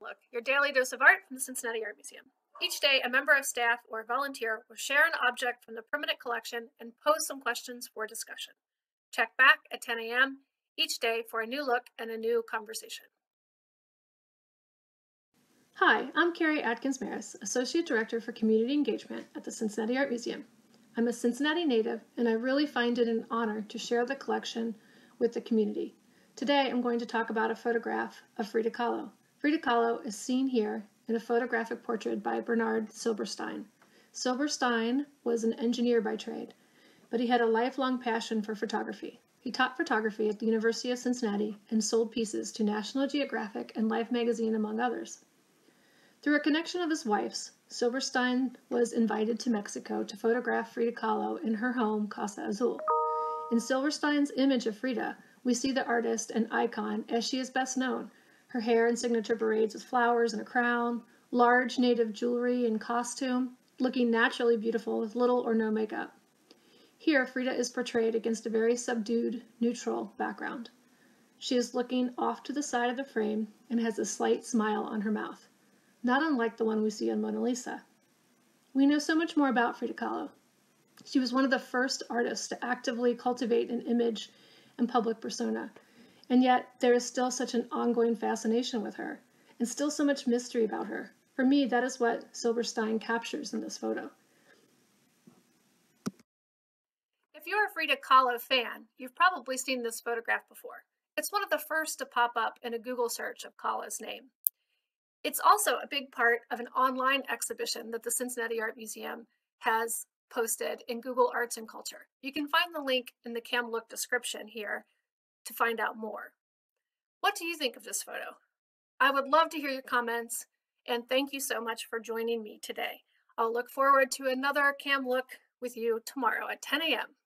Look, your daily dose of art from the Cincinnati Art Museum. Each day, a member of staff or volunteer will share an object from the permanent collection and pose some questions for discussion. Check back at 10 a.m. each day for a new look and a new conversation. Hi, I'm Carrie Atkins Maras, Associate Director for Community Engagement at the Cincinnati Art Museum. I'm a Cincinnati native, and I really find it an honor to share the collection with the community. Today, I'm going to talk about a photograph of Frida Kahlo. Frida Kahlo is seen here in a photographic portrait by Bernard Silberstein. Silberstein was an engineer by trade, but he had a lifelong passion for photography. He taught photography at the University of Cincinnati and sold pieces to National Geographic and Life magazine, among others. Through a connection of his wife's, Silberstein was invited to Mexico to photograph Frida Kahlo in her home, Casa Azul. In Silberstein's image of Frida, we see the artist and icon as she is best known, her hair and signature braids with flowers and a crown, large native jewelry and costume, looking naturally beautiful with little or no makeup. Here, Frida is portrayed against a very subdued, neutral background. She is looking off to the side of the frame and has a slight smile on her mouth, not unlike the one we see on Mona Lisa. We know so much more about Frida Kahlo. She was one of the first artists to actively cultivate an image and public persona and yet, there is still such an ongoing fascination with her, and still so much mystery about her. For me, that is what Silberstein captures in this photo. If you're a Frida Kahlo fan, you've probably seen this photograph before. It's one of the first to pop up in a Google search of Kahlo's name. It's also a big part of an online exhibition that the Cincinnati Art Museum has posted in Google Arts and Culture. You can find the link in the Cam Look description here to find out more. What do you think of this photo? I would love to hear your comments, and thank you so much for joining me today. I'll look forward to another Cam Look with you tomorrow at 10 a.m.